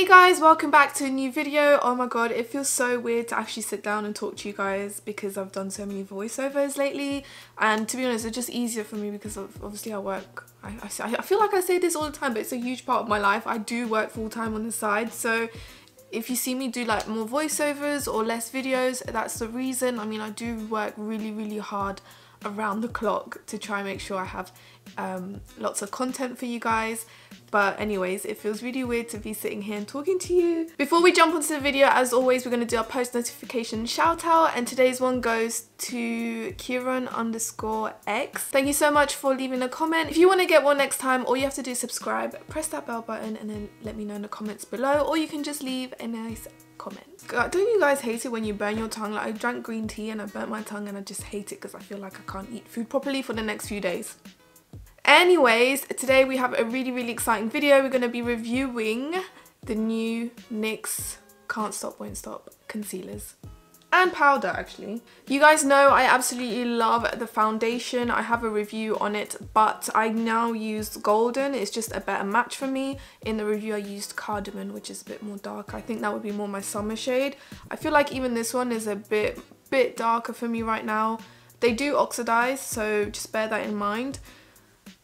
Hey guys, welcome back to a new video. Oh my god, it feels so weird to actually sit down and talk to you guys because I've done so many voiceovers lately and to be honest it's just easier for me because of, obviously I work, I, I, I feel like I say this all the time but it's a huge part of my life. I do work full time on the side so if you see me do like more voiceovers or less videos that's the reason. I mean I do work really really hard around the clock to try and make sure I have um, lots of content for you guys but anyways, it feels really weird to be sitting here and talking to you. Before we jump onto the video, as always, we're going to do our post notification shout out. And today's one goes to Kieran underscore X. Thank you so much for leaving a comment. If you want to get one next time, all you have to do is subscribe, press that bell button and then let me know in the comments below. Or you can just leave a nice comment. don't you guys hate it when you burn your tongue? Like I drank green tea and I burnt my tongue and I just hate it because I feel like I can't eat food properly for the next few days. Anyways, today we have a really, really exciting video. We're going to be reviewing the new NYX Can't Stop, Won't Stop concealers and powder actually. You guys know I absolutely love the foundation. I have a review on it, but I now use Golden. It's just a better match for me. In the review I used Cardamom, which is a bit more dark. I think that would be more my summer shade. I feel like even this one is a bit, bit darker for me right now. They do oxidize, so just bear that in mind.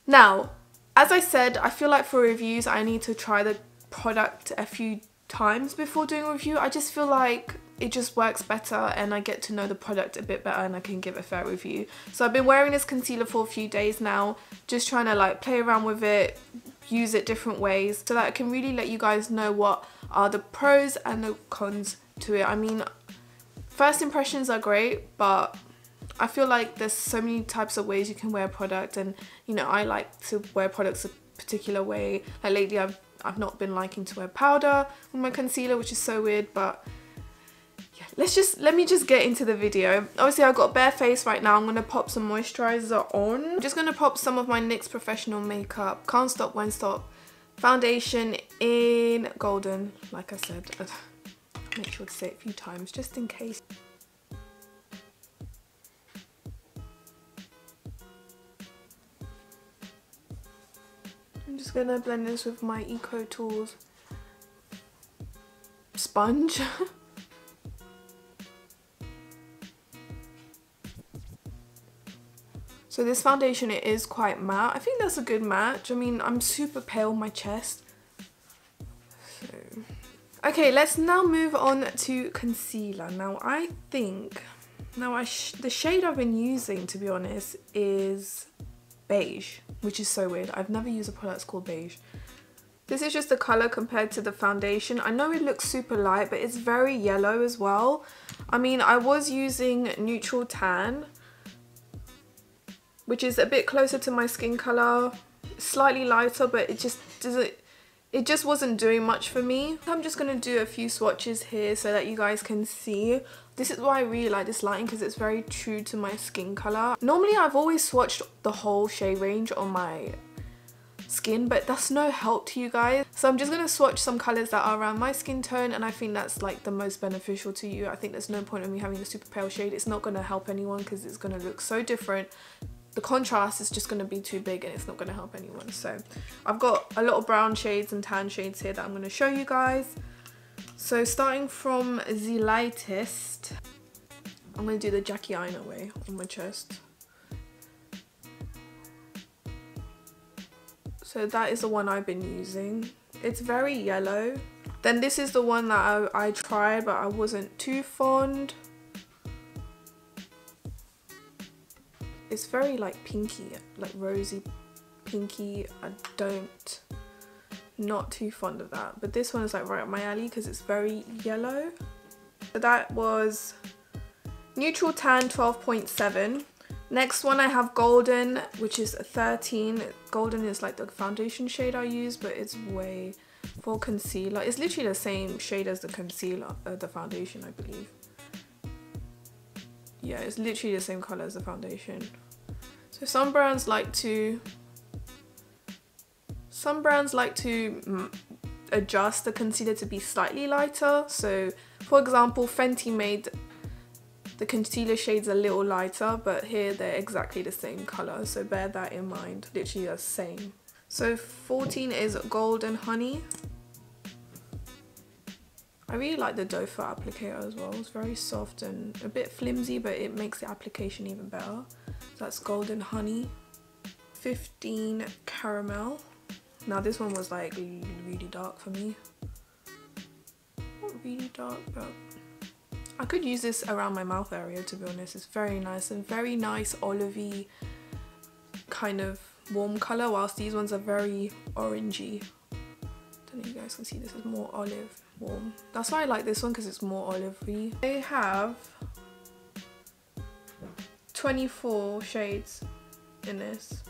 Now, as I said, I feel like for reviews, I need to try the product a few times before doing a review. I just feel like it just works better and I get to know the product a bit better and I can give a fair review. So I've been wearing this concealer for a few days now, just trying to like play around with it, use it different ways so that I can really let you guys know what are the pros and the cons to it. I mean, first impressions are great, but I feel like there's so many types of ways you can wear product and you know I like to wear products a particular way like lately I've I've not been liking to wear powder with my concealer which is so weird but let's just let me just get into the video. Obviously I've got bare face right now. I'm gonna pop some moisturizer on. I'm just gonna pop some of my NYX professional makeup. Can't stop won't stop. Foundation in golden like I said. Make sure to say it a few times just in case. I'm just gonna blend this with my Eco Tools sponge. so this foundation, it is quite matte. I think that's a good match. I mean, I'm super pale on my chest. So. Okay, let's now move on to concealer. Now, I think, now I the shade I've been using, to be honest, is beige which is so weird. I've never used a product called beige. This is just the colour compared to the foundation. I know it looks super light, but it's very yellow as well. I mean, I was using Neutral Tan, which is a bit closer to my skin colour. Slightly lighter, but it just doesn't it just wasn't doing much for me. I'm just going to do a few swatches here so that you guys can see. This is why I really like this lighting because it's very true to my skin colour. Normally I've always swatched the whole shade range on my skin but that's no help to you guys so i'm just going to swatch some colors that are around my skin tone and i think that's like the most beneficial to you i think there's no point in me having a super pale shade it's not going to help anyone because it's going to look so different the contrast is just going to be too big and it's not going to help anyone. So I've got a lot of brown shades and tan shades here that I'm going to show you guys. So starting from the lightest, I'm going to do the Jackie Aina way on my chest. So that is the one I've been using. It's very yellow. Then this is the one that I, I tried but I wasn't too fond. It's very like pinky, like rosy pinky. I don't, not too fond of that. But this one is like right up my alley because it's very yellow. So that was Neutral Tan 12.7. Next one I have Golden, which is 13. Golden is like the foundation shade I use, but it's way for concealer. It's literally the same shade as the concealer, uh, the foundation, I believe. Yeah, it's literally the same color as the foundation. So some brands like to some brands like to mm, adjust the concealer to be slightly lighter. So for example, Fenty made the concealer shades a little lighter, but here they're exactly the same color. So bear that in mind, literally the same. So 14 is Golden Honey. I really like the doe foot applicator as well. It's very soft and a bit flimsy, but it makes the application even better. So that's Golden Honey. 15 Caramel. Now this one was like really dark for me. Not really dark, but I could use this around my mouth area to be honest. It's very nice and very nice olivey kind of warm colour whilst these ones are very orangey. I Don't know if you guys can see this is more olive warm. That's why I like this one because it's more olivey. They have 24 shades in this.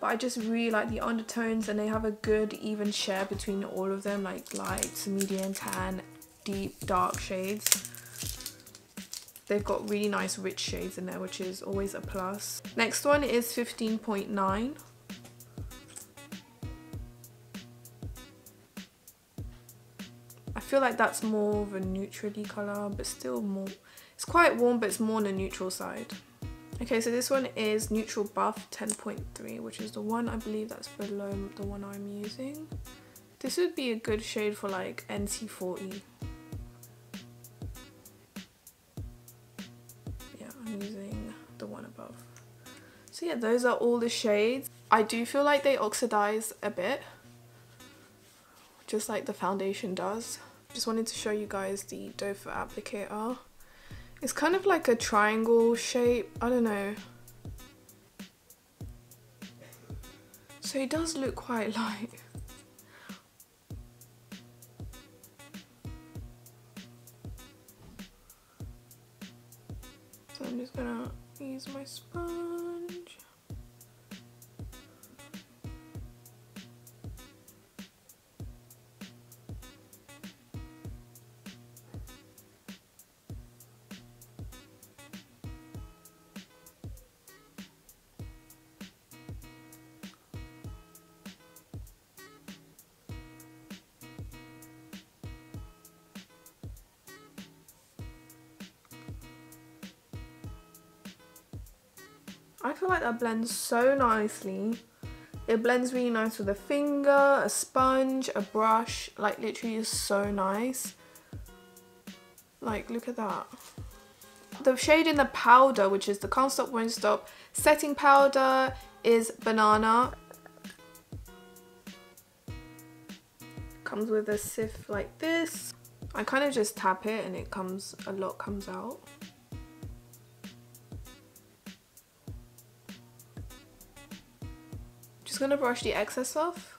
But I just really like the undertones and they have a good even share between all of them like light, medium, tan, deep, dark shades. They've got really nice rich shades in there which is always a plus. Next one is 15.9. feel like that's more of a neutrally colour but still more, it's quite warm but it's more on the neutral side. Okay, so this one is Neutral Buff 10.3, which is the one I believe that's below the one I'm using. This would be a good shade for like NC40. Yeah, I'm using the one above. So yeah, those are all the shades. I do feel like they oxidize a bit, just like the foundation does. Just wanted to show you guys the foot applicator. It's kind of like a triangle shape. I don't know. So it does look quite light. So I'm just gonna use my sponge. I feel like that blends so nicely. It blends really nice with a finger, a sponge, a brush. Like literally is so nice. Like look at that. The shade in the powder, which is the Can't Stop Won't Stop setting powder is Banana. Comes with a sieve like this. I kind of just tap it and it comes, a lot comes out. Just gonna brush the excess off.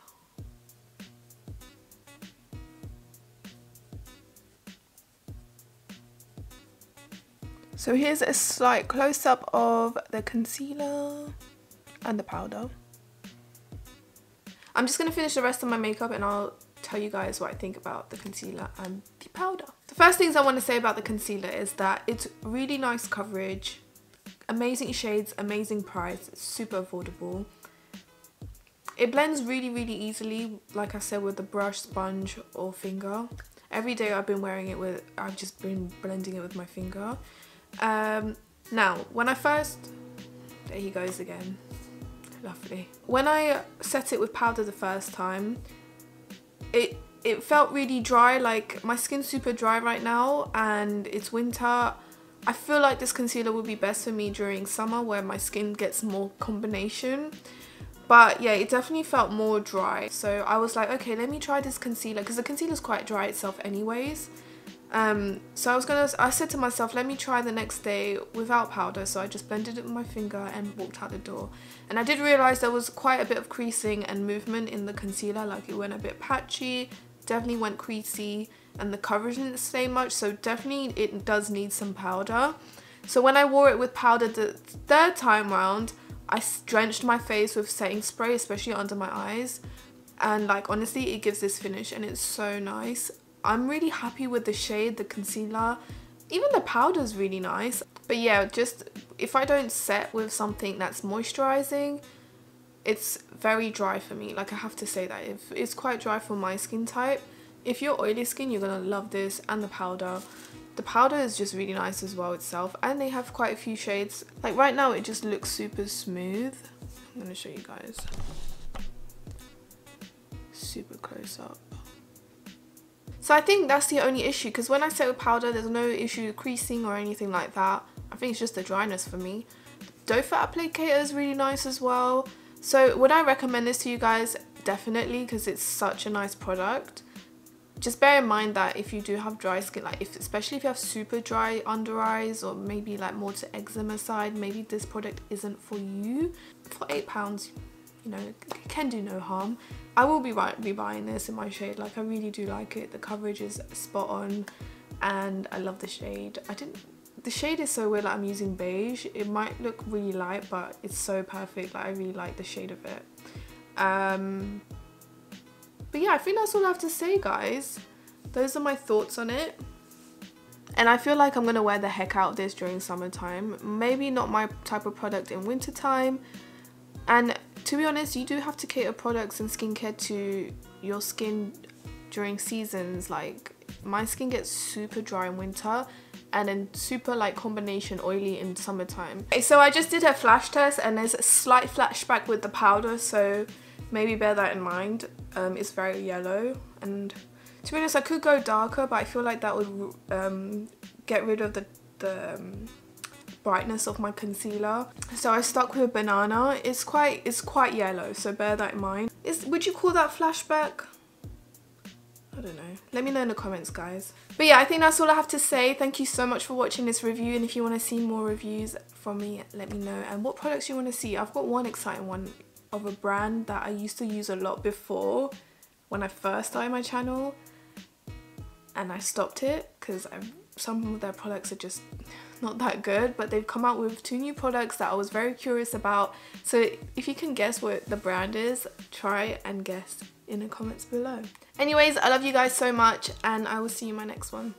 So here's a slight close-up of the concealer and the powder. I'm just going to finish the rest of my makeup and I'll tell you guys what I think about the concealer and the powder. The first things I want to say about the concealer is that it's really nice coverage, amazing shades, amazing price, super affordable. It blends really, really easily, like I said, with the brush, sponge or finger. Every day I've been wearing it with, I've just been blending it with my finger. Um, now, when I first, there he goes again, lovely. When I set it with powder the first time, it it felt really dry, like my skin's super dry right now and it's winter. I feel like this concealer would be best for me during summer where my skin gets more combination. But yeah, it definitely felt more dry. So I was like, okay, let me try this concealer because the concealer is quite dry itself anyways. Um, so I was gonna, I said to myself, let me try the next day without powder. So I just blended it with my finger and walked out the door. And I did realize there was quite a bit of creasing and movement in the concealer. Like it went a bit patchy, definitely went creasy and the coverage didn't stay much. So definitely it does need some powder. So when I wore it with powder the third time round, I drenched my face with setting spray, especially under my eyes. And like honestly, it gives this finish and it's so nice. I'm really happy with the shade, the concealer. Even the powder is really nice. But yeah, just if I don't set with something that's moisturizing, it's very dry for me. Like I have to say that. If It's quite dry for my skin type. If you're oily skin, you're to love this and the powder. The powder is just really nice as well itself. And they have quite a few shades. Like right now, it just looks super smooth. I'm going to show you guys. Super close up. So I think that's the only issue because when I set with powder, there's no issue creasing or anything like that. I think it's just the dryness for me. Doe Foot applicator is really nice as well. So would I recommend this to you guys? Definitely because it's such a nice product. Just bear in mind that if you do have dry skin, like if especially if you have super dry under eyes or maybe like more to eczema side, maybe this product isn't for you. For eight pounds, you know, it can do no harm. I will be, right be buying this in my shade. Like I really do like it. The coverage is spot on and I love the shade. I didn't the shade is so weird like I'm using beige it might look really light but it's so perfect like I really like the shade of it um but yeah I think that's all I have to say guys. Those are my thoughts on it. And I feel like I'm gonna wear the heck out of this during summertime. Maybe not my type of product in winter time and to be honest you do have to cater products and skincare to your skin during seasons. Like my skin gets super dry in winter and then super like combination oily in summertime. Okay, so I just did a flash test and there's a slight flashback with the powder so maybe bear that in mind. Um, it's very yellow and to be honest I could go darker but I feel like that would um, get rid of the, the um, brightness of my concealer. So I stuck with a banana. It's quite it's quite yellow so bear that in mind. Is Would you call that flashback? I don't know. Let me know in the comments, guys. But yeah, I think that's all I have to say. Thank you so much for watching this review. And if you want to see more reviews from me, let me know. And what products you want to see. I've got one exciting one of a brand that I used to use a lot before when I first started my channel. And I stopped it because some of their products are just not that good but they've come out with two new products that I was very curious about so if you can guess what the brand is try and guess in the comments below. Anyways, I love you guys so much and I will see you in my next one.